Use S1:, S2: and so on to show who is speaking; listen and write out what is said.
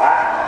S1: Wow.